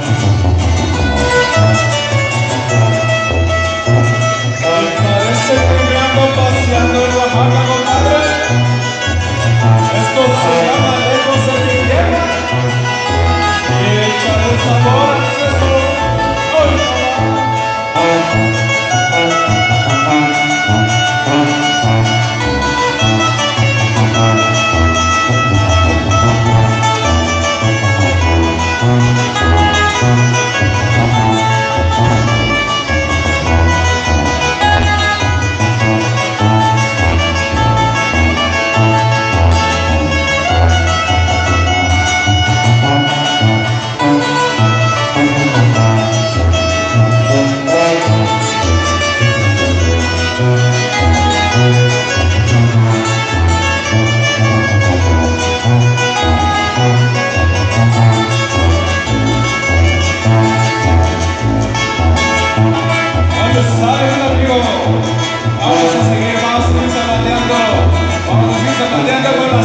Música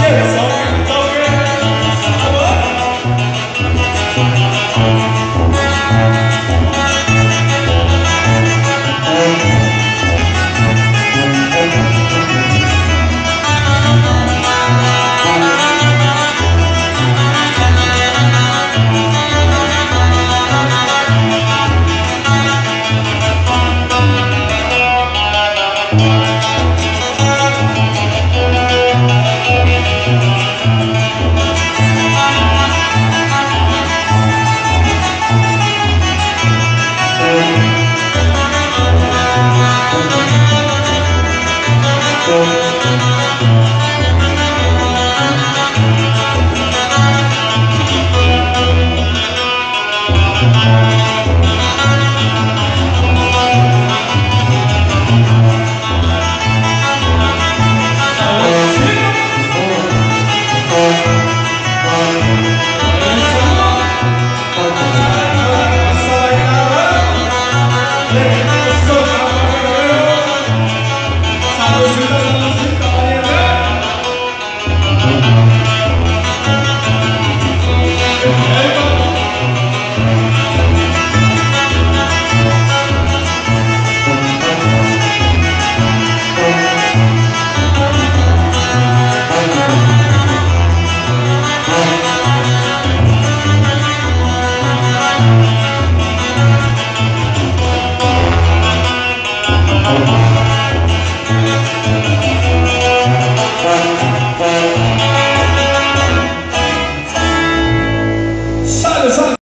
Yes,